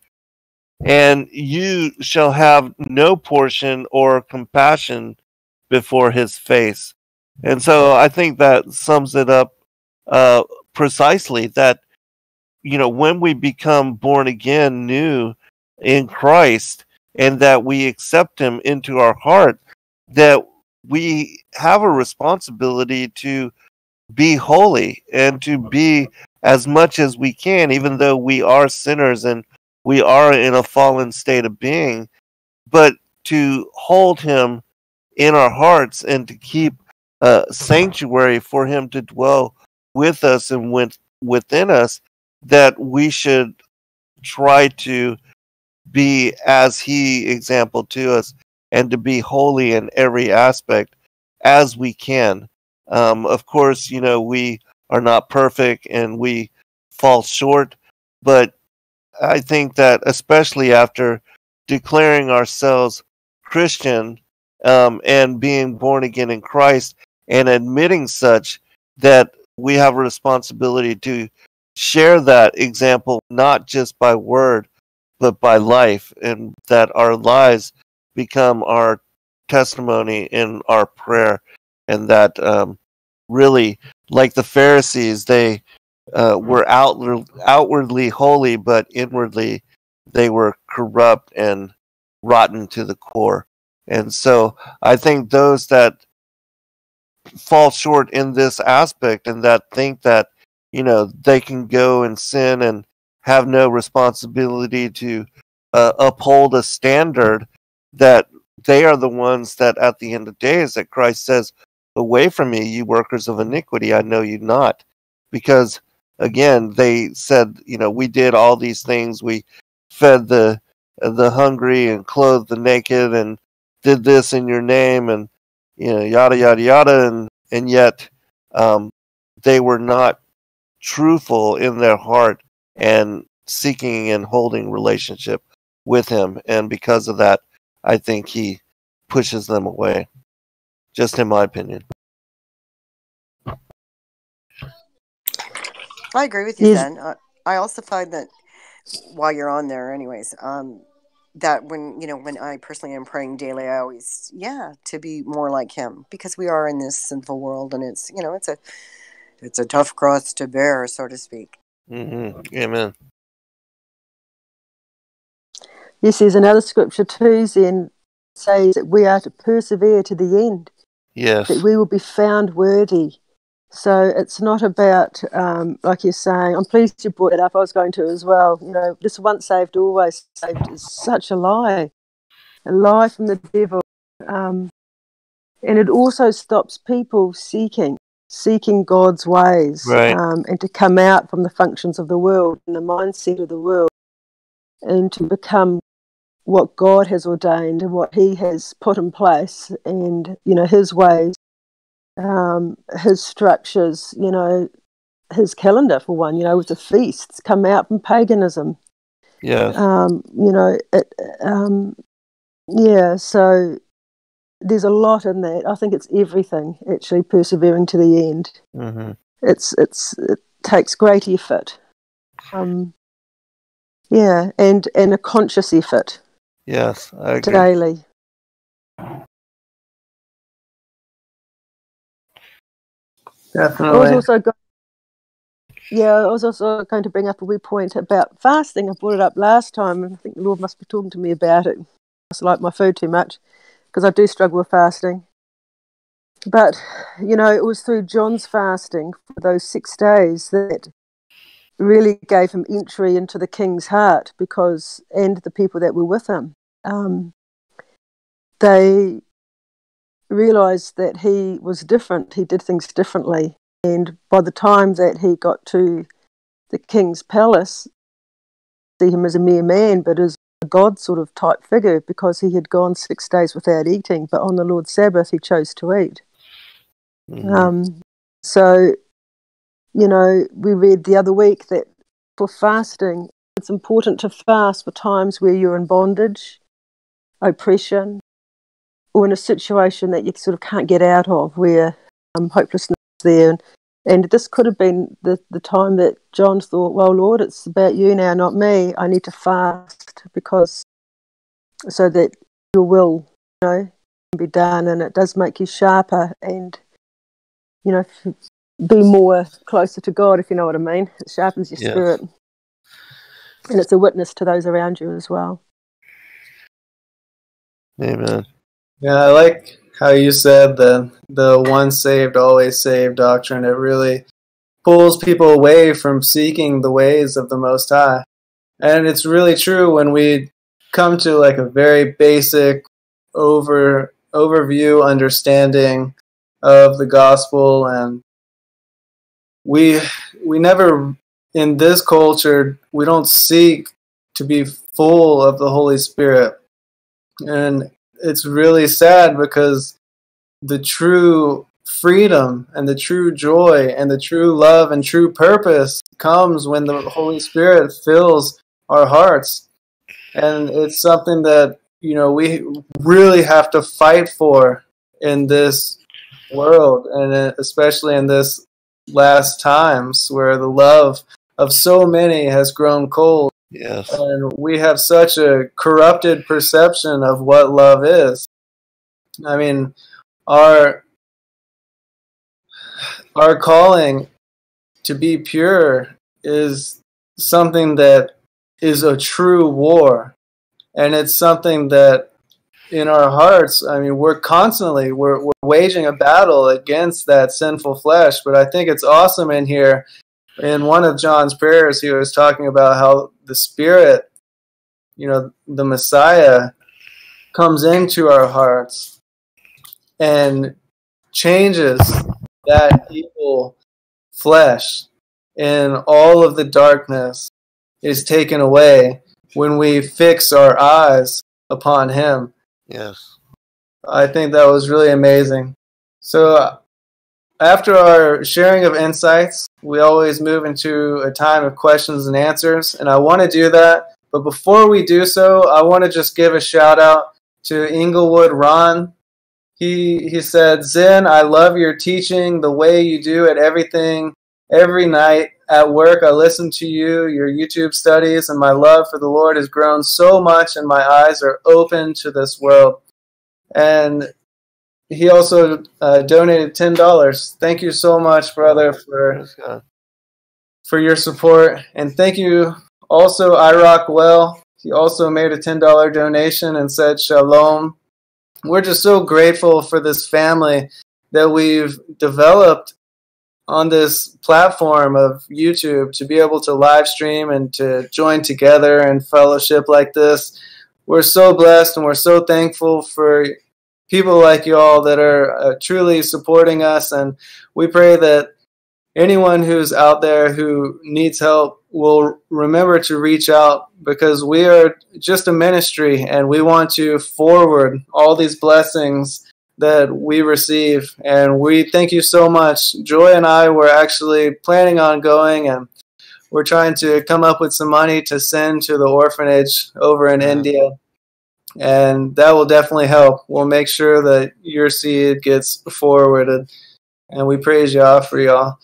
and you shall have no portion or compassion before his face. And so I think that sums it up uh, precisely that, you know, when we become born again, new in Christ, and that we accept him into our heart, that we have a responsibility to be holy and to be as much as we can, even though we are sinners and we are in a fallen state of being, but to hold him in our hearts and to keep a sanctuary for him to dwell with us and with, within us, that we should try to be as he example to us and to be holy in every aspect as we can. Um, of course, you know, we are not perfect and we fall short, but I think that especially after declaring ourselves Christian um, and being born again in Christ and admitting such, that we have a responsibility to share that example not just by word but by life, and that our lives become our testimony in our prayer, and that um, really, like the Pharisees, they uh, were outward, outwardly holy, but inwardly they were corrupt and rotten to the core. And so I think those that fall short in this aspect and that think that, you know, they can go and sin and have no responsibility to uh, uphold a standard that they are the ones that at the end of days that Christ says, away from me, you workers of iniquity, I know you not. Because again, they said, you know, we did all these things. We fed the the hungry and clothed the naked and did this in your name and you know yada yada yada. And and yet um, they were not truthful in their heart and seeking and holding relationship with him. And because of that i think he pushes them away. Just in my opinion I agree with you, Yes. Zen. Uh, I also find that while you're on there, anyways, um, that when you know when I personally am praying daily, I always yeah to be more like Him because we are in this sinful world, and it's you know it's a it's a tough cross to bear, so to speak. hmm amen Yes, there's another scripture too, Zen, says that we are to persevere to the end, yes that we will be found worthy. So it's not about, um, like you're saying, I'm pleased you brought it up. I was going to as well. You know, this once saved, always saved is such a lie, a lie from the devil. Um, and it also stops people seeking, seeking God's ways, Right. um, and to come out from the functions of the world and the mindset of the world, and to become what God has ordained and what He has put in place, and you know His ways, um, His structures, you know, His calendar for one, you know, with the feasts come out from paganism, Yeah. um, you know, it, um, yeah. So there's a lot in that. I think it's everything actually persevering to the end. hmm It's it's it takes great effort. Um, yeah, and and a conscious effort yes i daily. I was also go- yeah, I was also going to bring up a wee point about fasting. I brought it up last time, and I think the Lord must be talking to me about it. I must like my food too much because I do struggle with fasting. But you know, it was through John's fasting for those six days that really gave him entry into the king's heart because and the people that were with him. Um, they realized that he was different. He did things differently. And by the time that he got to the king's palace, see him as a mere man, but as a God sort of type figure because he had gone six days without eating. But on the Lord's Sabbath, he chose to eat. Mhm. Um, so, you know, we read the other week that for fasting, it's important to fast for times where you're in bondage, oppression, or in a situation that you sort of can't get out of, where um, hopelessness is there. And, and this could have been the, the time that John thought, well, Lord, it's about you now, not me. I need to fast because so that your will, you know, can be done. And it does make you sharper and, you know, be more closer to God, if you know what I mean. It sharpens your Yes. spirit. And it's a witness to those around you as well. amen Yeah, I like how you said the the once saved, always saved doctrine. It really pulls people away from seeking the ways of the Most High. And it's really true when we come to like a very basic over overview understanding of the gospel and we we never in this culture we don't seek to be full of the Holy Spirit. And it's really sad because the true freedom and the true joy and the true love and true purpose comes when the Holy Spirit fills our hearts. And it's something that, you know, we really have to fight for in this world and uh, especially in this last times where the love of so many has grown cold yes and we have such a corrupted perception of what love is. I mean, our our calling to be pure is something that is a true war. And it's something that in our hearts, I mean, we're constantly we're, we're waging a battle against that sinful flesh. But I think it's awesome in here. In one of John's prayers, he was talking about how the Spirit, you know, the Messiah, comes into our hearts and changes that evil flesh. And all of the darkness is taken away when we fix our eyes upon him. Yes. i think that was really amazing. So after our sharing of insights we always move into a time of questions and answers and i want to do that. But before we do so i want to just give a shout out to inglewood ron. He he said zen i love your teaching the way you do it everything every night at work. I listen to you your youtube studies and my love for the lord has grown so much and my eyes are open to this world. And he also uh, donated $10 thank you so much brother for for your support. And thank you also I Rock well. He also made a $10 donation and said shalom. We're just so grateful for this family that we've developed on this platform of YouTube to be able to live stream and to join together and fellowship like this. We're so blessed and we're so thankful for people like y'all that are uh, truly supporting us. And we pray that anyone who's out there who needs help will remember to reach out because we are just a ministry and we want to forward all these blessings that we receive. And we thank you so much. Joy and I were actually planning on going and we're trying to come up with some money to send to the orphanage over in Yeah. India. And that will definitely help. We'll make sure that your seed gets forwarded. And we praise y'all for y'all.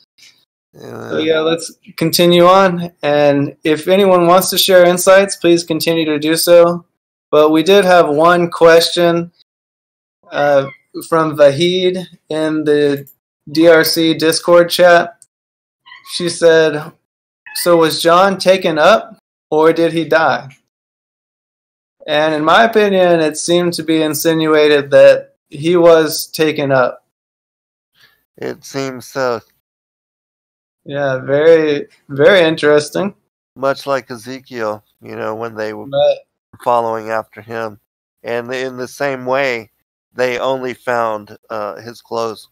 So yeah, let's continue on. And if anyone wants to share insights, please continue to do so. But we did have one question uh, from Vahid in the DRC Discord chat. She said, "So was John taken up, or did he die?" And in my opinion, it seemed to be insinuated that he was taken up. It seems so. Yeah, very, very interesting. Much like Ezekiel, you know, when they were But following after him. And in the same way, they only found uh, his clothes.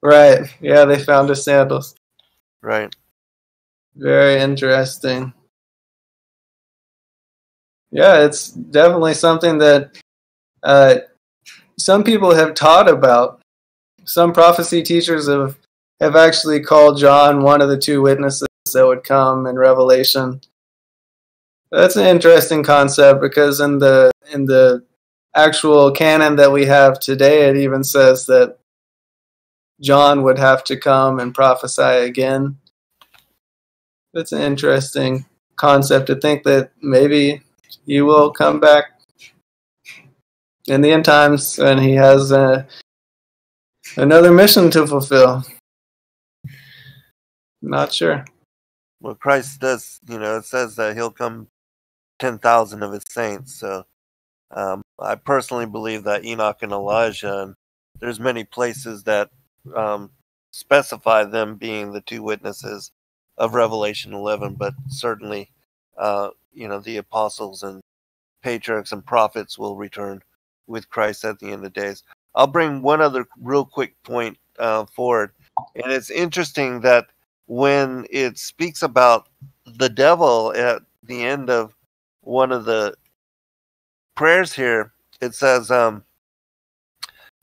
right, yeah, they found his sandals. Right. Very interesting. Yeah, it's definitely something that uh, some people have taught about. Some prophecy teachers have have actually called John one of the two witnesses that would come in Revelation. That's an interesting concept because in the in the actual canon that we have today, it even says that John would have to come and prophesy again. That's an interesting concept to think that maybe he will come back in the end times and he has uh, another mission to fulfill. Not sure. Well, Christ does, you know, it says that he'll come 10,000 of his saints. So um, I personally believe that Enoch and Elijah, and there's many places that um, specify them being the two witnesses of Revelation 11, but certainly, uh, you know, the apostles and patriarchs and prophets will return with Christ at the end of days. I'll bring one other real quick point uh, forward, and it's interesting that when it speaks about the devil at the end of one of the prayers here, it says, um,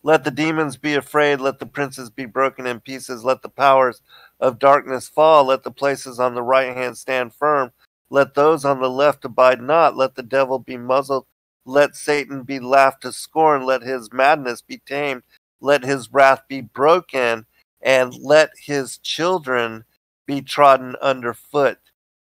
Let the demons be afraid, let the princes be broken in pieces, let the powers of darkness fall, let the places on the right hand stand firm, let those on the left abide not, let the devil be muzzled, let Satan be laughed to scorn, let his madness be tamed, let his wrath be broken, and let his children be trodden underfoot,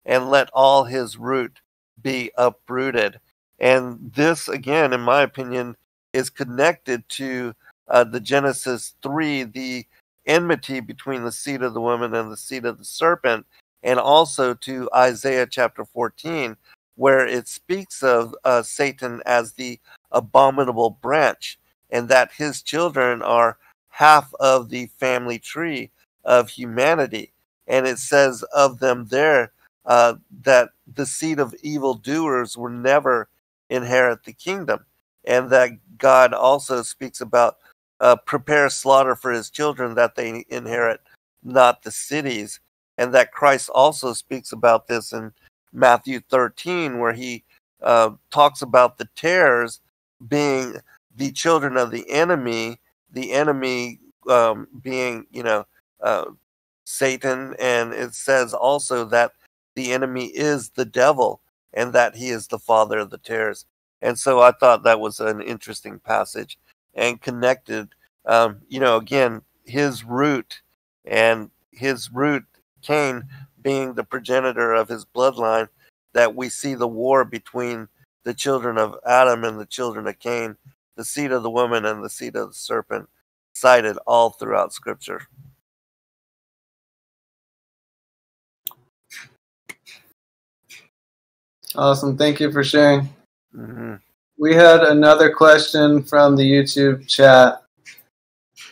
and let all his root be uprooted. And this, again, in my opinion, is connected to uh, the Genesis 3, the enmity between the seed of the woman and the seed of the serpent, and also to Isaiah chapter 14, where it speaks of uh, Satan as the abominable branch, and that his children are half of the family tree of humanity. And it says of them there uh, that the seed of evildoers will never inherit the kingdom, and that God also speaks about uh, prepare slaughter for his children that they inherit not the cities, and that Christ also speaks about this in Matthew 13, where he uh, talks about the tares being the children of the enemy, the enemy um, being, you know, uh, Satan, and it says also that the enemy is the devil and that he is the father of the tares. And so I thought that was an interesting passage and connected, um, you know, again, his root and his root, Cain, being the progenitor of his bloodline, that we see the war between the children of Adam and the children of Cain, the seed of the woman and the seed of the serpent, cited all throughout Scripture. Awesome. Thank you for sharing. hmm We had another question from the YouTube chat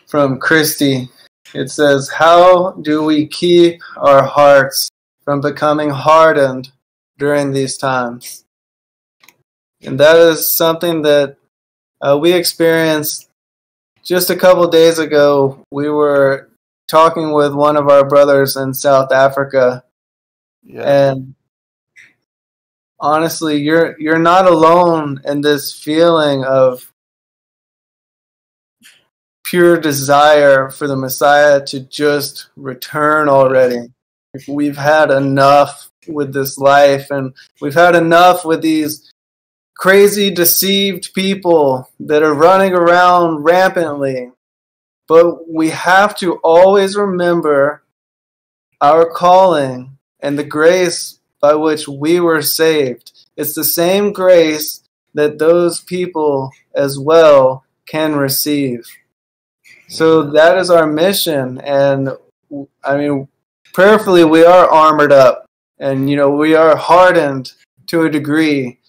from Christy. It says, How do we keep our hearts from becoming hardened during these times? And that is something that uh, we experienced just a couple days ago. We were talking with one of our brothers in South Africa, Yeah. and honestly you're you're not alone in this feeling of pure desire for the messiah to just return already we've had enough with this life and we've had enough with these crazy deceived people that are running around rampantly but we have to always remember our calling and the grace by which we were saved. It's the same grace that those people as well can receive. So that is our mission. And I mean, prayerfully, we are armored up and, you know, we are hardened to a degree,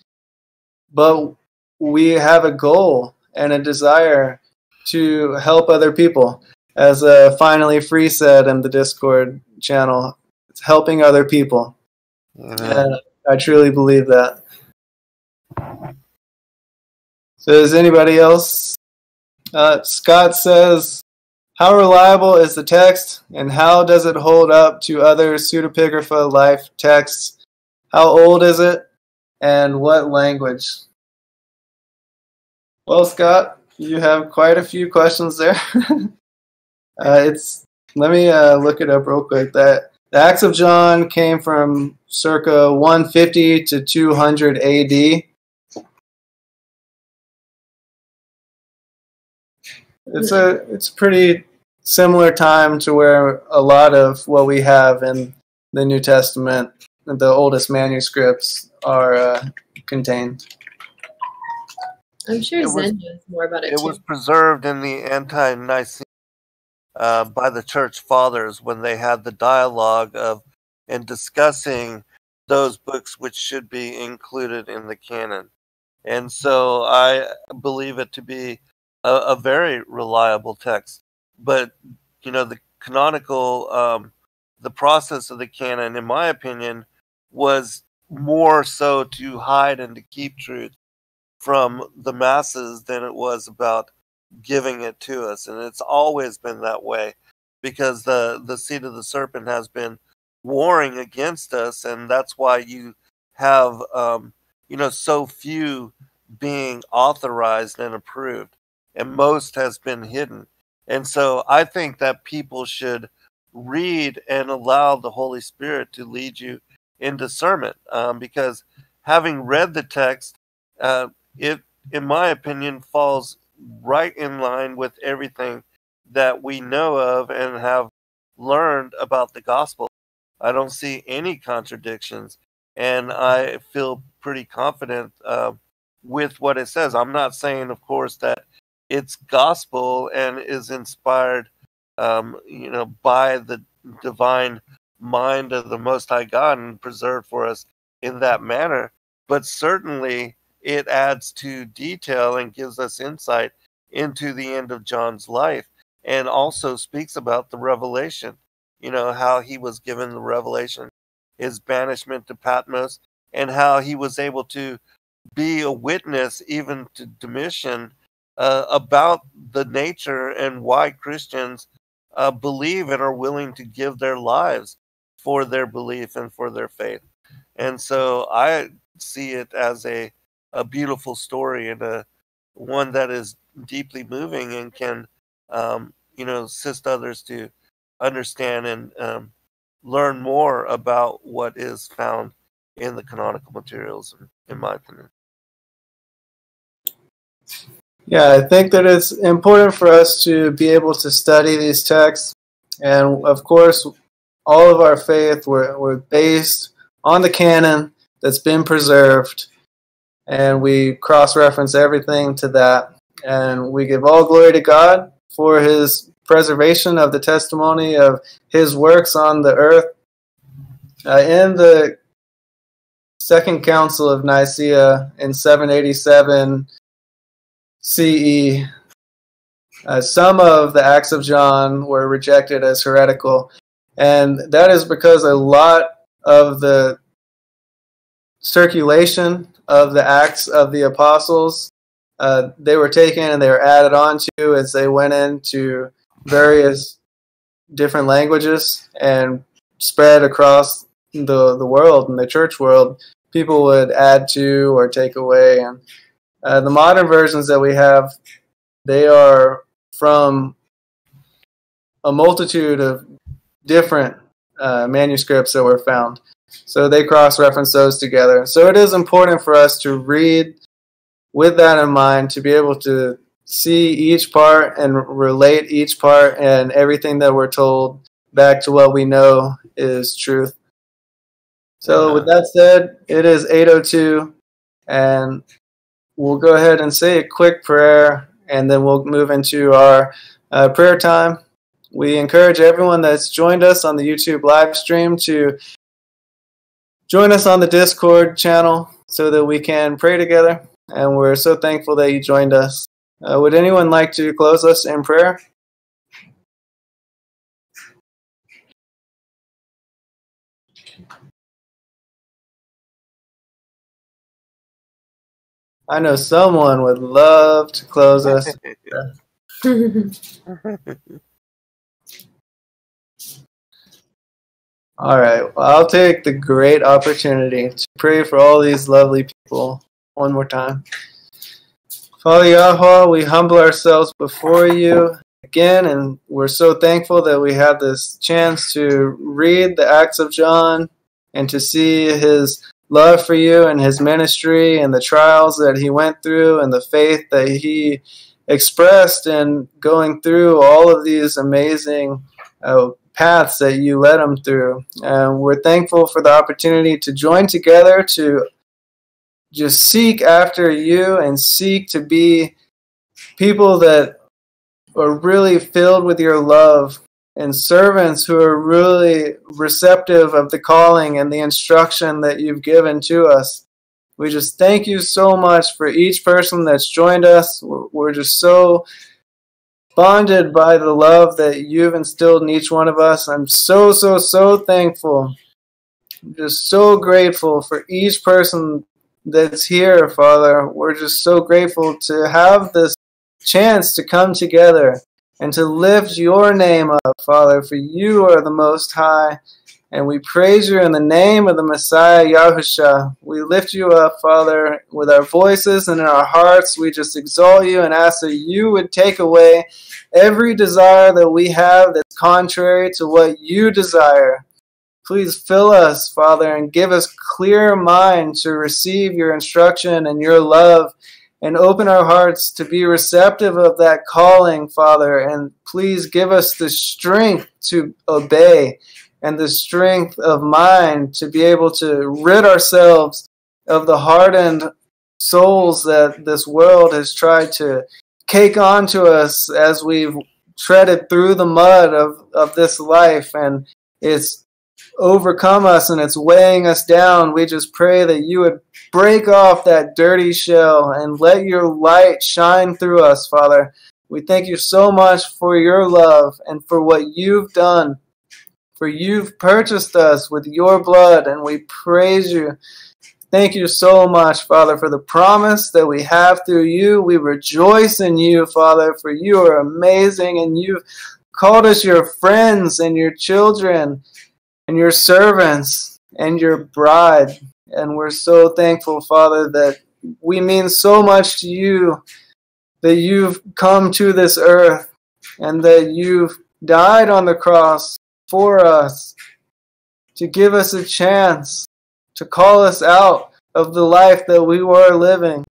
but we have a goal and a desire to help other people. As uh, finally Free said in the Discord channel, it's helping other people. And I truly believe that. So, is anybody else? Uh, Scott says, How reliable is the text, and how does it hold up to other pseudepigrapha life texts? How old is it, and what language? Well, Scott, you have quite a few questions there. uh, it's let me uh, look it up real quick. That the Acts of John came from circa 150 to 200 AD. It's a it's a pretty similar time to where a lot of what we have in the New Testament, the oldest manuscripts, are uh, contained. I'm sure It was- Zen knows more about it, It too. was preserved in the ante-Nicene uh, by the church fathers when they had the dialogue of and discussing those books which should be included in the canon. And so I believe it to be a, a very reliable text. But you know, the canonical, um, the process of the canon, in my opinion, was more so to hide and to keep truth from the masses than it was about giving it to us and it's always been that way because the the seed of the serpent has been warring against us and that's why you have um you know so few being authorized and approved and most has been hidden and so i think that people should read and allow the holy spirit to lead you in discernment um, because having read the text uh, it in my opinion falls right in line with everything that we know of and have learned about the gospel. I don't see any contradictions, and I feel pretty confident uh, with what it says. I'm not saying, of course, that it's gospel and is inspired um, you know, by the divine mind of the Most High God and preserved for us in that manner. But certainly it adds to detail and gives us insight into the end of John's life and also speaks about the revelation, you know, how he was given the revelation, his banishment to Patmos, and how he was able to be a witness even to Domitian uh, about the nature and why Christians uh, believe and are willing to give their lives for their belief and for their faith. And so I see it as a, a beautiful story and a one that is deeply moving and can, um, you know, assist others to understand and um, learn more about what is found in the canonical materials, in my opinion. Yeah, I think that it's important for us to be able to study these texts. And of course, all of our faith, we're, we're based on the canon that's been preserved. And we cross reference everything to that. And we give all glory to God for his preservation of the testimony of his works on the earth. Uh, in the Second Council of Nicaea in 787 CE, uh, some of the Acts of John were rejected as heretical, and that is because a lot of the circulation of the Acts of the Apostles uh, they were taken and they were added on to as they went into various different languages and spread across the the world and the church world. People would add to or take away, and uh, the modern versions that we have, they are from a multitude of different uh, manuscripts that were found. So they cross reference those together. So it is important for us to read with that in mind to be able to see each part and relate each part and everything that we're told back to what we know is truth. So with that said, it is 802 and we'll go ahead and say a quick prayer and then we'll move into our uh, prayer time. We encourage everyone that's joined us on the YouTube live stream to join us on the Discord channel so that we can pray together. And we're so thankful that you joined us. Uh, would anyone like to close us in prayer? I know someone would love to close us. all right, well, I'll take the great opportunity to pray for all these lovely people one more time. Father Yahweh, we humble ourselves before you again, and we're so thankful that we have this chance to read the Acts of John and to see his love for you and his ministry and the trials that he went through and the faith that he expressed in going through all of these amazing uh, paths that you led him through. And we're thankful for the opportunity to join together to just seek after you and seek to be people that are really filled with your love and servants who are really receptive of the calling and the instruction that you've given to us. We just thank you so much for each person that's joined us. We're just so bonded by the love that you've instilled in each one of us. I'm so, so, so thankful. I'm just so grateful for each person that's here, Father. We're just so grateful to have this chance to come together and to lift your name up, Father, for you are the Most High. And we praise you in the name of the Messiah, Yahusha. We lift you up, Father, with our voices and in our hearts. We just exalt you and ask that you would take away every desire that we have that's contrary to what you desire. Please fill us, Father, and give us clear mind to receive your instruction and your love and open our hearts to be receptive of that calling, Father. And please give us the strength to obey and the strength of mind to be able to rid ourselves of the hardened souls that this world has tried to cake onto us as we've treaded through the mud of, of this life and it's overcome us and it's weighing us down, we just pray that you would break off that dirty shell and let your light shine through us, Father. We thank you so much for your love and for what you've done. For you've purchased us with your blood, and we praise you. Thank you so much, Father, for the promise that we have through you. We rejoice in you, Father, for you are amazing and you've called us your friends and your children and your servants and your bride. And we're so thankful, Father, that we mean so much to you, that you've come to this earth and that you've died on the cross for us to give us a chance to call us out of the life that we were living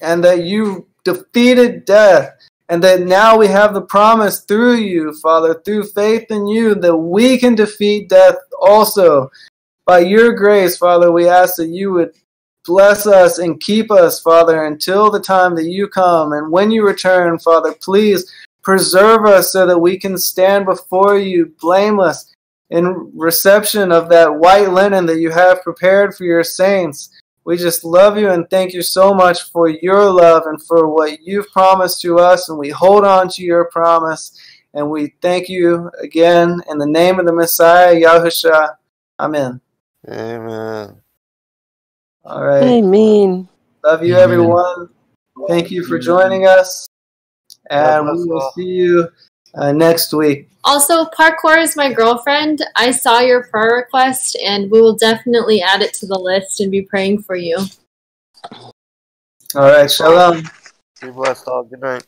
and that you defeated death and that now we have the promise through you, Father, through faith in you, that we can defeat death also. By your grace, Father, we ask that you would bless us and keep us, Father, until the time that you come. And when you return, Father, please preserve us so that we can stand before you blameless in reception of that white linen that you have prepared for your saints. We just love you and thank you so much for your love and for what you've promised to us. And we hold on to your promise. And we thank you again in the name of the Messiah, Yahusha. Amen. Amen. All right. Amen. Love you, Amen. everyone. Thank you for joining us. And we will see you uh, next week. Also, Parkour is my girlfriend. I saw your prayer request, and we will definitely add it to the list and be praying for you. All right. Shalom. Be blessed all. Good night.